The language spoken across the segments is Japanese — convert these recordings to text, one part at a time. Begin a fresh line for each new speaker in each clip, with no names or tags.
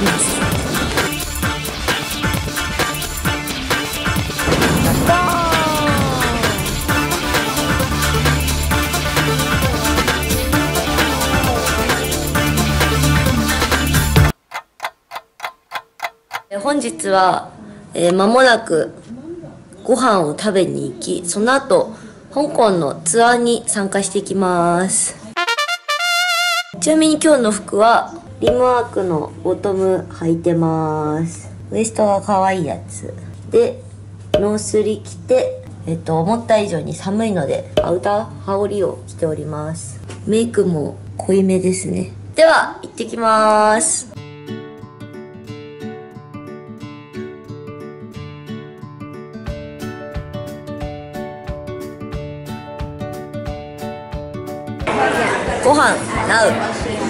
きます。本日は、えー間もなくご飯を食べに行きその後香港のツアーに参加していきます。ちなみに今日の服はリムワークのボトム履いてます。ウエストが可愛いやつ。でノースリ着てえっと思った以上に寒いのでアウター羽織を着ております。メイクも濃いめですね。では行ってきます。ご飯なう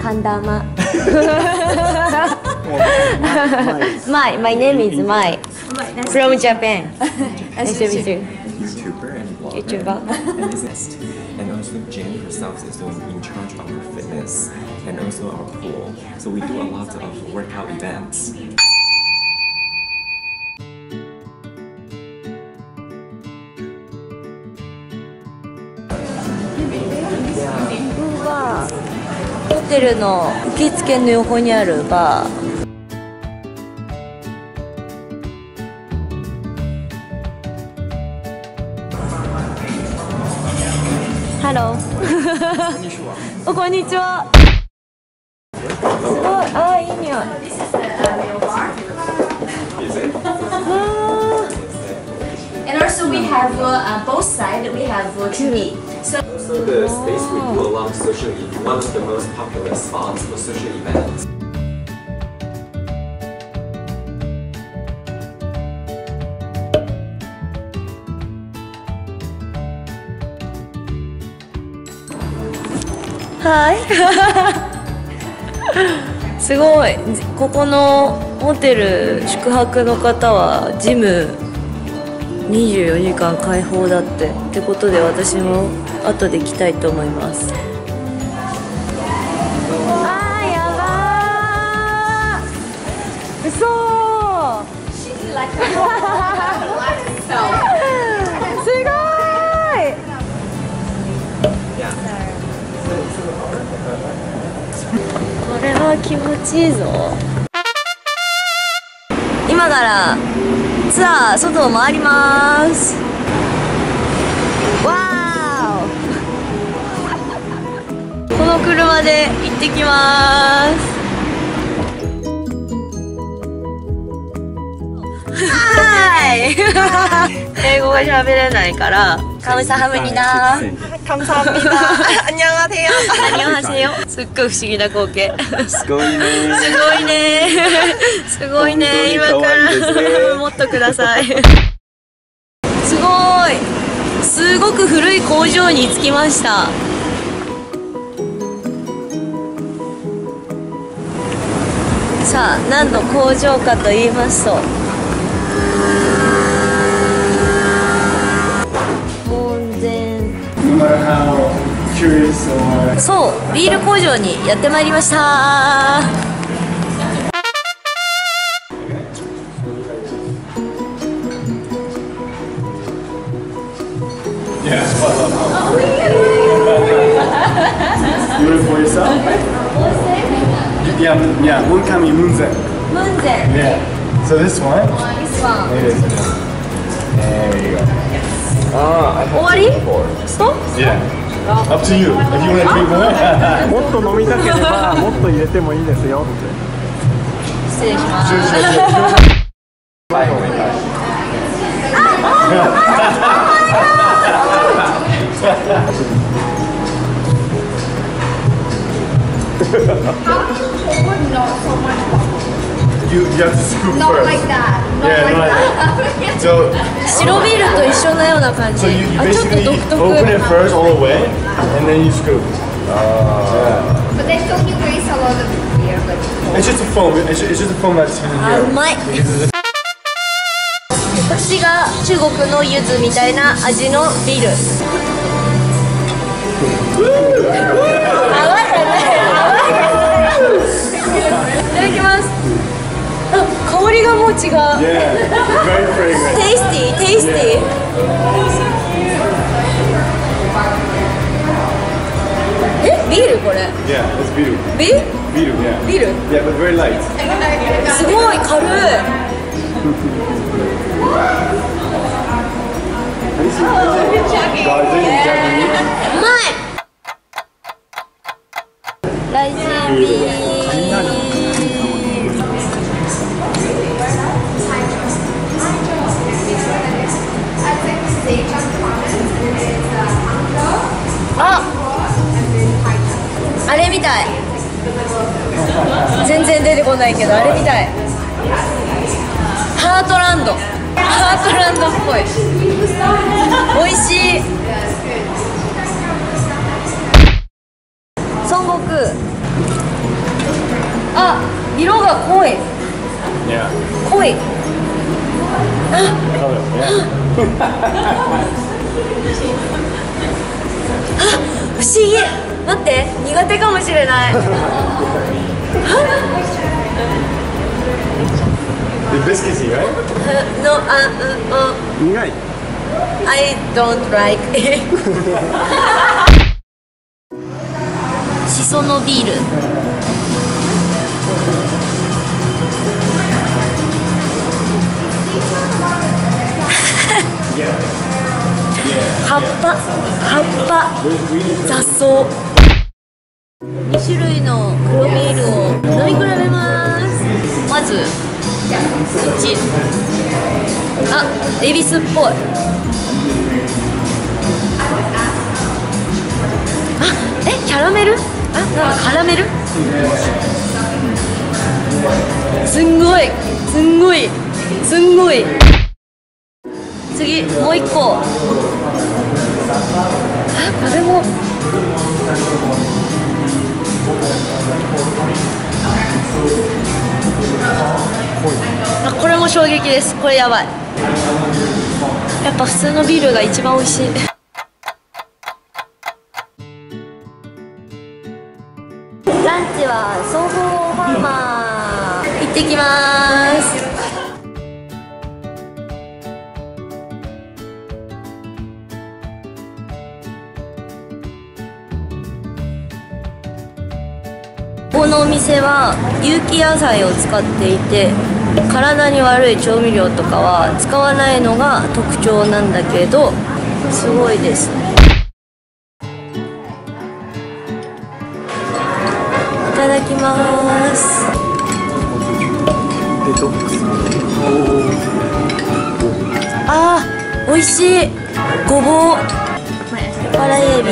Kandama. Mai, my name is Mai. From Japan. nice to meet you.
YouTuber and blogger.
YouTuber.
and also Jane herself is doing in charge of our fitness and also our pool. So we do a lot of workout events.
テルの受付の横にあるバーハローおこんにちはすごいあーいい匂いわ
And also we have uh, uh, both sides, we have uh, TV. So
So the space we do along social e- one of the most popular spots for social events.
はいすごいここのホテル宿泊の方はジム24時間開放だってってことで私も後で来たいと思います。あーやばー。嘘。すごい。これは気持ちいいぞ。今からツアー外を回ります車で行ってきますはーい英語が喋れないからカムサハムニダカムサハムニダ アンニョンハセヨアンニョンハセヨすっごい不思議な光景
すごいね。
すごいね。すごいね。今から もっとください。すごい。すごく古い工場に着きました。さあ、何の工場かと言いますと。門前。そう、ビール工場にやってまいりました。
Yeah, yeah. Munkami Munzen.
門前。
Yeah. So this one.
This one.
It is. There you go.
Ah, I have
終わり
before.
スト
Yeah. Up to you. If you want to drink more.
もっと飲みたければもっと入れてもいいですよって
失礼します。
Scoop
Not
first.
like that. Not
Yeah,
like
not
that.
So,
白ビールと一緒のような感じ
so you, you
あちょっと
basically
独特
open it first all the way, and then you scoop.
but then don't you waste a lot of beer? But
It's just a foam. It's, it's just a foam that's in
あ
here.
うまい私が中国の柚子みたいな味のビール ビールこれ
Yeah, it's beautiful.
ビ
Beautiful, yeah.
ビール
Yeah, but very light.
すごい軽い
God, is it Japanese?
うまい れみたい。全然出てこないけどあれみたい。ハートランド。ハートランドっぽい。美味しい。孫悟空。あ色が濃い。
Yeah.
濃い。
Color, yeah.
不思議。待って苦手かもしれない。
The biscuity, right?
no あうんうん。
苦い。
I don't like it しそのビール。葉っぱ。葉っぱ。雑草。2種類の黒ビールを飲み比べます。まず1あ恵比寿っぽい。あえキャラメル？あなんかカラメル？すんごいすんごいすんごい。次もう一個。あこれも。これも衝撃です。これやばい。やっぱ普通のビールが一番美味しい。ランチは総合ファーマー行ってきます。のお店は有機野菜を使っていて体に悪い調味料とかは使わないのが特徴なんだけどすごいです。いただきます。あー美味しい。ごぼう。バラエビ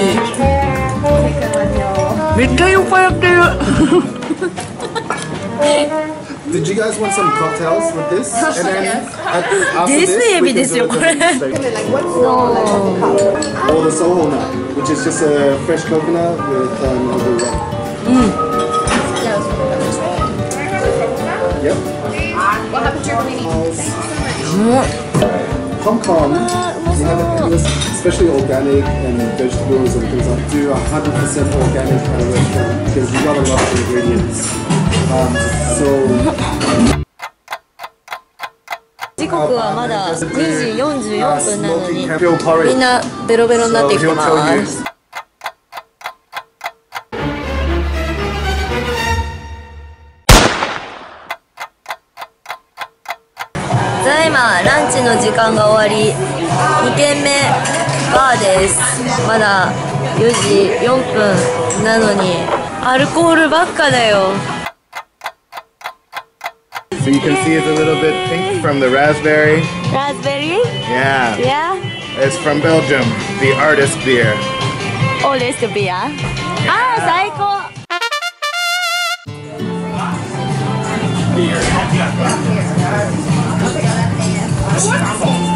めっちゃ酔っ払ってる
Did you guys want some cocktails with this? And then at the, after
This
this,
may
we
be
can
this
do a
your
different steak. Or the Soho nut, which is just a fresh coconut with um, a little rum. Yep.
what happened to your
Hong Kong, we have it, especially organic and vegetables and things like do 100% organic at a restaurant because we got a lot of ingredients. Um, so
時刻はまだ2時44分なのに
smoking campbell porridge.
みんなベロベロになっていき
So he'll
ま
tell you.
す まランチの時間が終わり2軒目バーですまだ4時4分なのにアルコールばっかだよ
So you can see it's a little bit pink from the raspberry.
ラズベリー
Yeah,
いや
it's from Belgium, the artist beer.
オーレストビアあー最高
Here.